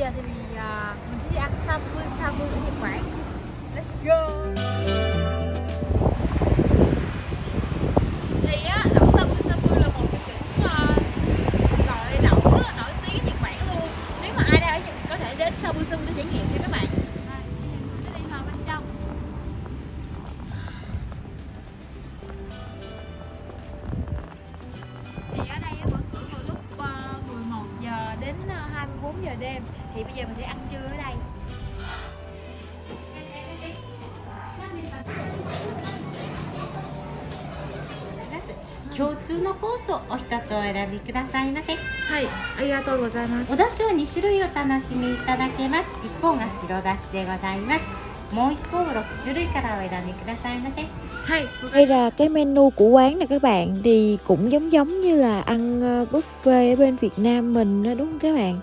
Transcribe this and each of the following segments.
giờ thì mình, uh, mình sẽ ăn xong mưa sau mưa ở Nhật Bản Let's go! giờ đêm thì bây giờ mình sẽ ăn trưa ở đây 共通のコースをお一つお選びくださいませはいありがとうございますお出汁は2種類お楽しみいただけます一方が白だしでございますもう一方6種類からお選びくださいませ hay Đây là cái menu của quán nè các bạn Thì cũng giống giống như là ăn ờ, buffet ở bên Việt Nam mình đó đúng không các bạn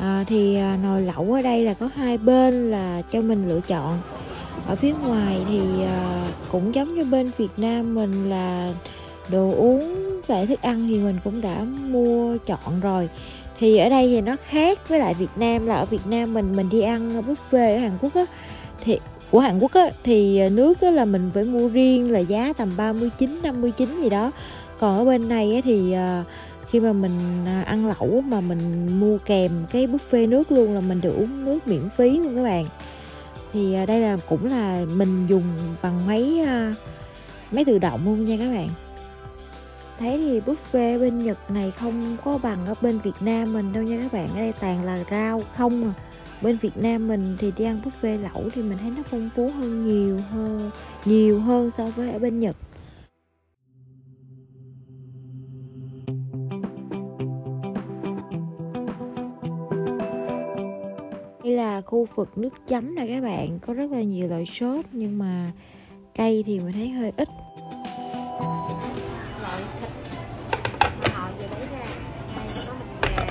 À, Thì à, nồi lẩu ở đây là có hai bên là cho mình lựa chọn. Ở phía ngoài thì à, cũng giống như bên Việt Nam mình là đồ uống lại thức ăn thì mình cũng đã mua chọn rồi. Thì ở đây thì nó khác với lại Việt Nam là ở Việt Nam mình mình đi ăn buffet ở Hàn Quốc á thì của Hàn Quốc á thì nước á là mình phải mua riêng là giá tầm 39 59 gì đó. Còn ở bên này á thì à, khi mà mình à, ăn lẩu mà mình mua kèm cái buffet nước luôn là mình được uống nước miễn phí luôn các bạn. Thì à, đây là cũng là mình dùng bằng máy à, máy tự động luôn nha các bạn. Thấy thì buffet bên Nhật này không có bằng ở bên Việt Nam mình đâu nha các bạn. Ở đây toàn là rau không à. Bên Việt Nam mình thì đi ăn buffet lẩu thì mình thấy nó phong phú hơn nhiều hơn nhiều hơn so với ở bên Nhật. Khu vực nước chấm nè các bạn. Có rất là nhiều loại sốt nhưng mà cây thì mình thấy hơi ít. loại thịt họ vừa lấy ra đây có thịt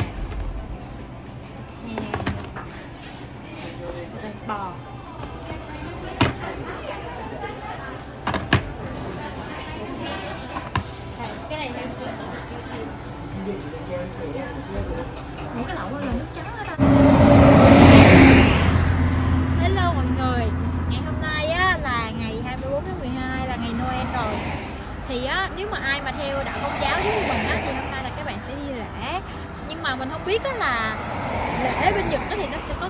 gà heo bò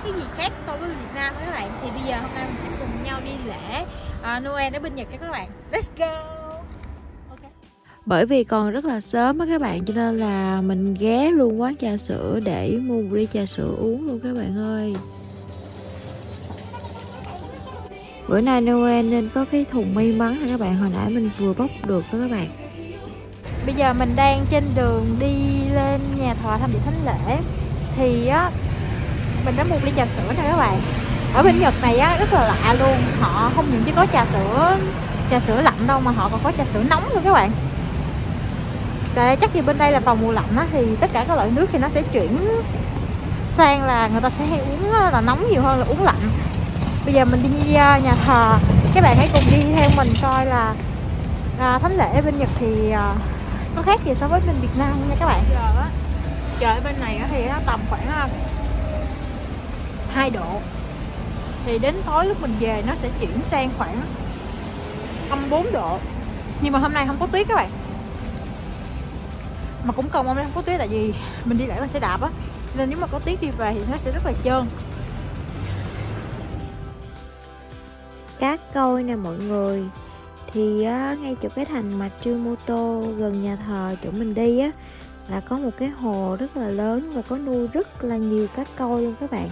cái gì khác so với Việt Nam các bạn? Thì bây giờ hôm nay mình sẽ cùng nhau đi lễ à, Noel ở bên Nhật nha các bạn. Let's go! Ok. Bởi vì còn rất là sớm á các bạn cho nên là mình ghé luôn quán trà sữa để mua một ly trà sữa uống luôn các bạn ơi. Bữa nay Noel nên có cái thùng may mắn nè các bạn? Hồi nãy mình vừa bóc được đó các bạn. Bây giờ mình đang trên đường đi lên nhà thờ thăm vị thánh lễ. Thì á mình đã mua ly trà sữa nè các bạn. Ở bên Nhật này á rất là lạ luôn. Họ không những chỉ có trà sữa Trà sữa lạnh đâu mà họ còn có trà sữa nóng luôn các bạn. Đấy, chắc gì bên đây là vào mùa lạnh á Thì tất cả các loại nước thì nó sẽ chuyển sang là người ta sẽ hay uống là nóng nhiều hơn là uống lạnh. Bây giờ mình đi à, nhà thờ. Các bạn hãy cùng đi theo mình coi là à, Thánh lễ bên Nhật thì à, có khác gì so với bên Việt Nam nha các bạn. Giờ á trời bên này thì tầm khoảng à, à, 2 độ. Thì đến tối lúc mình về nó sẽ chuyển sang khoảng âm 4 độ. Nhưng mà hôm nay không có tuyết các bạn. Mà cũng cần hôm nay không có tuyết tại vì mình đi lại bằng xe đạp á. Nên nếu mà có tuyết đi về thì nó sẽ rất là trơn. Cát coi nè mọi người. Thì á, ngay chỗ cái thành Matsumoto gần nhà thờ chỗ mình đi á là có một cái hồ rất là lớn và có nuôi rất là nhiều cá coi luôn các bạn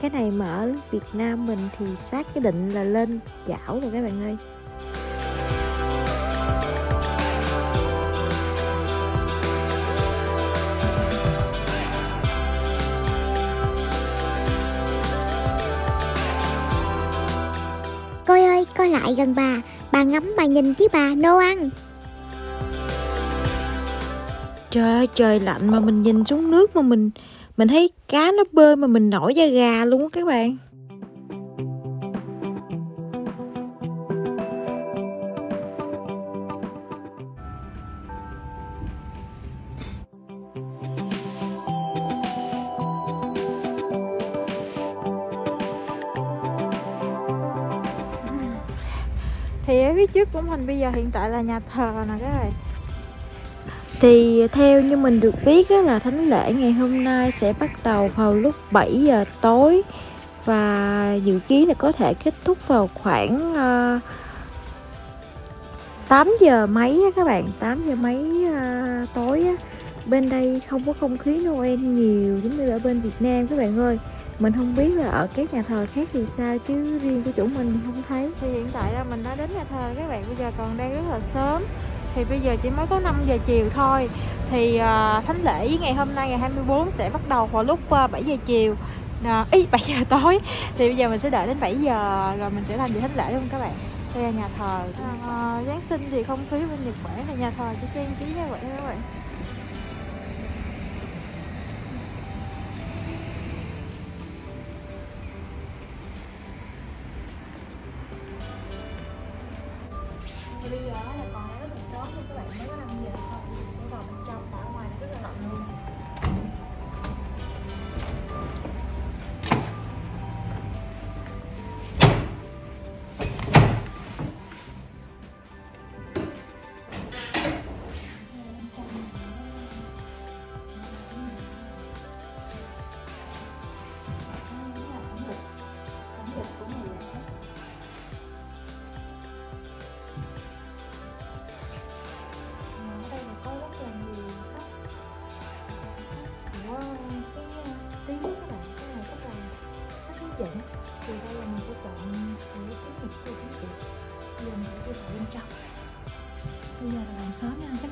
cái này mà ở Việt Nam mình thì sát cái định là lên chảo rồi các bạn ơi. Coi ơi, coi lại gần bà. Bà ngắm bà nhìn chứ bà, nô ăn. Trời ơi trời lạnh mà mình nhìn xuống nước mà mình mình thấy cá nó bơi mà mình nổi da gà luôn các bạn. Thì ở phía trước của mình bây giờ hiện tại là nhà thờ nè các bạn. Thì theo như mình được biết á, là thánh lễ ngày hôm nay sẽ bắt đầu vào lúc 7 giờ tối. Và dự kiến là có thể kết thúc vào khoảng ờ, uh, 8 giờ mấy á các bạn. 8 giờ mấy uh, tối á. Bên đây không có không khí Noel nhiều giống như ở bên Việt Nam các bạn ơi. Mình không biết là ở các nhà thờ khác thì sao chứ riêng của chủ mình thì không thấy. Thì hiện tại là mình đã đến nhà thờ các bạn. Bây giờ còn đang rất là sớm thì bây giờ chỉ mới có 5 giờ chiều thôi. Thì uh, thánh lễ ngày hôm nay ngày 24 sẽ bắt đầu vào lúc à, uh, 7 giờ chiều. À, ý 7 giờ tối. Thì bây giờ mình sẽ đợi đến 7 giờ rồi mình sẽ làm gì thánh lễ luôn các bạn. Đây là nhà thờ. À, Giáng sinh thì không khí bên Nhật Bản là nhà thờ chỉ trang trí như vậy các bạn. Bueno. 6 nha chắc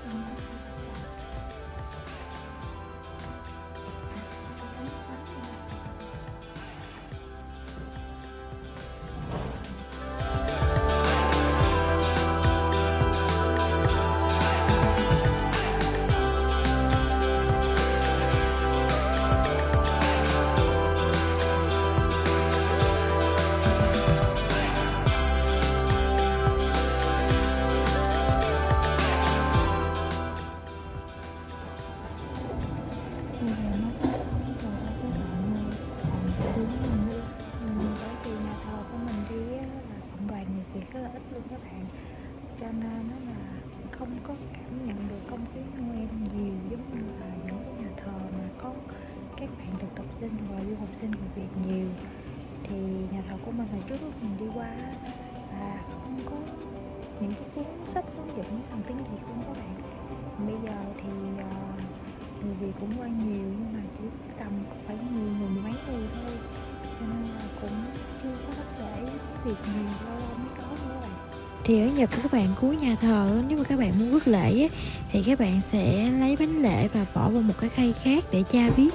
những cái cuốn sách hướng dẫn bằng tiếng Việt luôn các bạn. Bây giờ thì ờ, người Việt cũng qua nhiều nhưng mà chỉ tầm khoảng 10 người mấy người thôi. Cho nên là cũng chưa có thích lễ Việt nhiều lâu lâu mới có nữa các bạn. Thì ở Nhật các bạn cuối nhà thờ nếu mà các bạn muốn rước lễ thì các bạn sẽ lấy bánh lễ và bỏ vào một cái khay khác để cha biết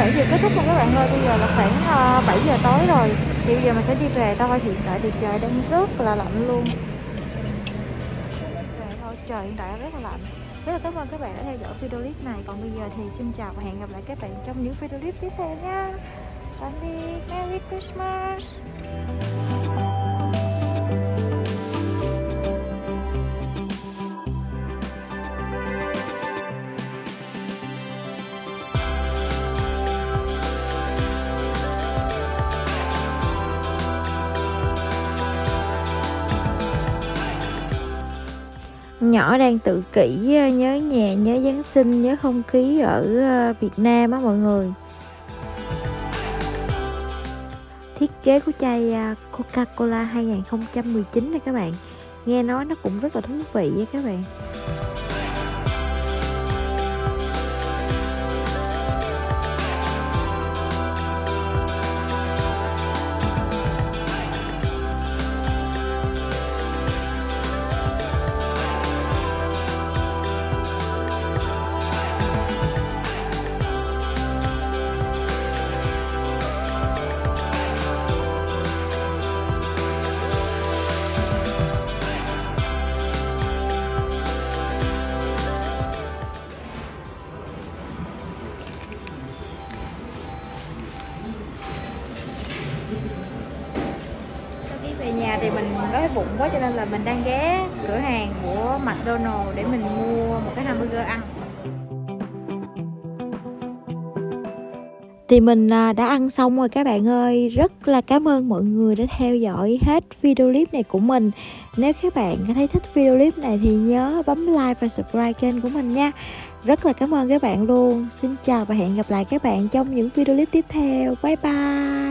lễ vừa kết thúc rồi các bạn ơi. Bây giờ là khoảng ờ, uh, 7 giờ tối rồi. Thì bây giờ mình sẽ đi về thôi. Hiện tại thì trời đang rất là lạnh luôn. Về thôi. Trời hiện tại rất là lạnh. Rất là cảm ơn các bạn đã theo dõi video clip này. Còn bây giờ thì xin chào và hẹn gặp lại các bạn trong những video clip tiếp theo nha. Tạm biệt. Merry Christmas. Nhỏ đang tự kỷ ờ, nhớ nhà, nhớ Giáng sinh, nhớ không khí ở ờ, Việt Nam á mọi người. Thiết kế của chai ờ, Coca-Cola 2019 này các bạn. Nghe nói nó cũng rất là thú vị nha các bạn. Quá cho nên là mình đang ghé cửa hàng của McDonald để mình mua một cái hamburger ăn. Thì mình à, đã ăn xong rồi các bạn ơi. Rất là cảm ơn mọi người đã theo dõi hết video clip này của mình. Nếu các bạn thấy thích video clip này thì nhớ bấm like và subscribe kênh của mình nha. Rất là cảm ơn các bạn luôn. Xin chào và hẹn gặp lại các bạn trong những video clip tiếp theo. Bye bye.